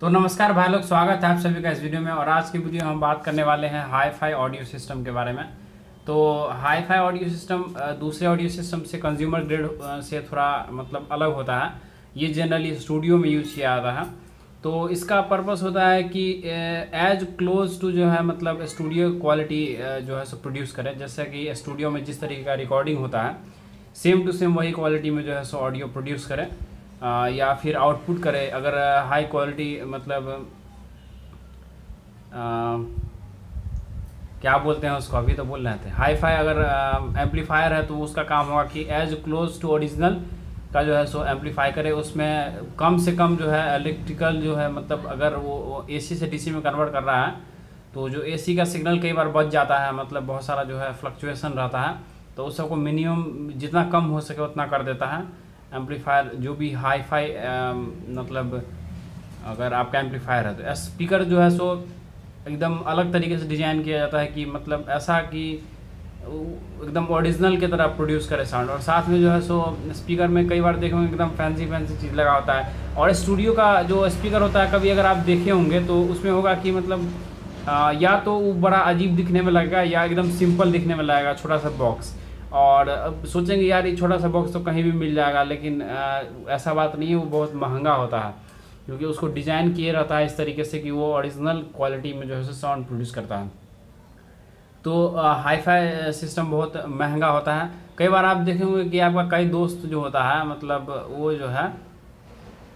तो नमस्कार भाई लोग, स्वागत है आप सभी का इस वीडियो में। और आज की वीडियो हम बात करने वाले हैं हाई फाई ऑडियो सिस्टम के बारे में। तो हाई फाई ऑडियो सिस्टम दूसरे ऑडियो सिस्टम से कंज्यूमर ग्रेड से थोड़ा मतलब अलग होता है। ये जनरली स्टूडियो में यूज़ किया जाता है। तो इसका पर्पस होता है कि एज क्लोज टू जो है मतलब स्टूडियो क्वालिटी जो है सो प्रोड्यूस करें। जैसे कि स्टूडियो में जिस तरीके का रिकॉर्डिंग होता है सेम टू सेम वही क्वालिटी में जो है सो ऑडियो प्रोड्यूस करे। या फिर आउटपुट करे अगर हाई क्वालिटी मतलब अ, क्या बोलते हैं उसको अभी तो बोल रहे थे। हाई फाई अगर एम्पलीफायर है तो उसका काम होगा कि एज क्लोज टू ओरिजिनल का जो है सो एम्पलीफाई करे। उसमें कम से कम जो है इलेक्ट्रिकल जो है मतलब अगर वो एसी से डीसी में कन्वर्ट कर रहा है तो जो एसी का सिग्नल कई बार बच जाता है मतलब बहुत सारा जो है फ्लक्चुएसन रहता है तो उस सबको मिनिमम जितना कम हो सके उतना कर देता है। एम्पलीफायर जो भी हाई फाई मतलब अगर आपका एम्पलीफायर है तो स्पीकर जो है सो एकदम अलग तरीके से डिज़ाइन किया जाता है कि मतलब ऐसा कि एकदम ओरिजिनल की तरह प्रोड्यूस करे साउंड। और साथ में जो है सो स्पीकर में कई बार देखे होंगे एकदम फैंसी फैंसी चीज़ लगा होता है। और स्टूडियो का जो स्पीकर होता है कभी अगर आप देखे होंगे तो उसमें होगा कि मतलब आ, या तो वो बड़ा अजीब दिखने में लगेगा या एकदम सिंपल दिखने में लगेगा छोटा सा बॉक्स। और अब सोचेंगे, यार, ये छोटा सा बॉक्स तो कहीं भी मिल जाएगा। लेकिन ऐसा बात नहीं है, वो बहुत महँगा होता है। क्योंकि उसको डिज़ाइन किए रहता है इस तरीके से कि वो ओरिजिनल क्वालिटी में जो है साउंड प्रोड्यूस करता है। तो हाई फाई सिस्टम बहुत महँगा होता है। कई बार आप देखेंगे कि आपका कई दोस्त जो होता है मतलब वो जो है,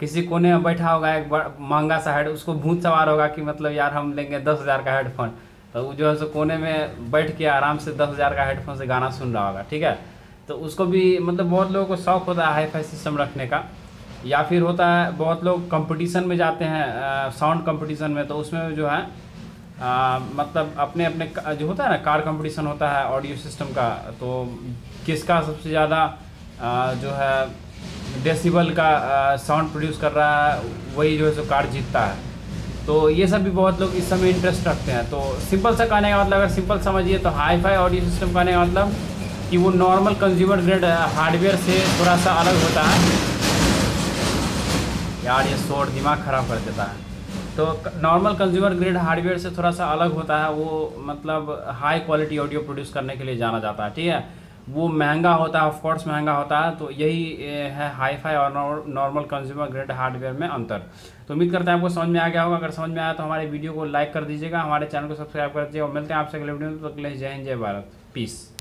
किसी कोने में बैठा होगा, एक महँगा सा हेड उसको भूत सवार होगा कि मतलब यार, हम लेंगे दस हज़ार का हेडफोन तो वो जो है सो कोने में बैठ के आराम से दस हज़ार का हेडफोन से गाना सुन रहा होगा ठीक है? तो उसको भी मतलब बहुत लोगों को शौक होता है हाई फाई सिस्टम रखने का। या फिर होता है बहुत लोग कंपटीशन में जाते हैं साउंड कंपटीशन में तो उसमें जो है आ, मतलब अपने अपने जो होता है ना कार कंपटीशन होता है ऑडियो सिस्टम का तो किसका सबसे ज़्यादा जो है डेसिबल का साउंड प्रोड्यूस कर रहा है वही जो है सो कार जीतता है। तो ये सब भी बहुत लोग इस समय इंटरेस्ट रखते हैं। तो सिंपल सा कहने का मतलब अगर सिंपल समझिए तो हाई फाई ऑडियो सिस्टम कहने का मतलब कि वो नॉर्मल कंज्यूमर ग्रेड हार्डवेयर से थोड़ा सा अलग होता है। यार ये शोर दिमाग ख़राब कर देता है। तो नॉर्मल कंज्यूमर ग्रेड हार्डवेयर से थोड़ा सा अलग होता है। वो मतलब हाई क्वालिटी ऑडियो प्रोड्यूस करने के लिए जाना जाता है, ठीक है? वो महँगा होता है ऑफकोर्स महँगा होता है तो यही है हाई फाई और नॉर्मल कंज्यूमर ग्रेड हार्डवेयर में अंतर। तो उम्मीद करते हैं आपको समझ में आ गया होगा, अगर समझ में आया तो हमारे वीडियो को लाइक कर दीजिएगा, हमारे चैनल को सब्सक्राइब कर दीजिएगा, और मिलते हैं आपसे अगले वीडियो में तो जय हिंद, जय भारत पीस